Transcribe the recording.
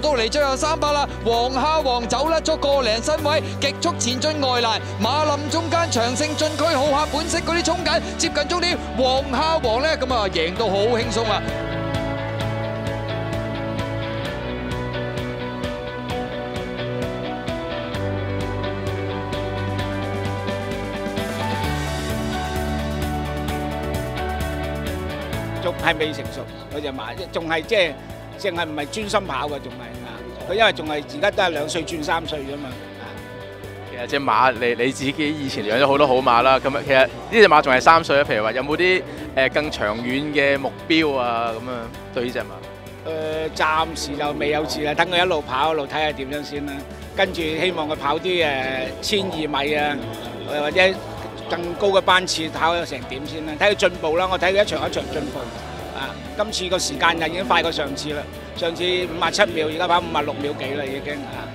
到到嚟最後三百啦，黃蝦王走甩咗個零身位，极速前進外欄，馬林中間長勝進區好客本色嗰啲衝緊，接近終點，黃蝦王呢，咁啊贏到好輕鬆啊！仲係未成熟，嗰只馬仲係即係淨係唔係專心跑嘅，仲係啊！佢因為仲係而家都係兩歲轉三歲啫嘛。啊其實只馬你你自己以前養咗好多好馬啦，咁啊其實呢只馬仲係三歲啊，譬如話有冇啲誒更長遠嘅目標啊咁啊對呢只馬？誒、暫時就未有字啦，等佢一路跑一路睇下點樣先啦。跟住希望佢跑啲誒千二米啊，誒或者更高嘅班次跑成點先啦，睇佢進步啦。我睇佢一場一場進步啊！今次個時間就已經快過上次啦，上次五啊七秒，而家跑五啊六秒幾啦已經啊！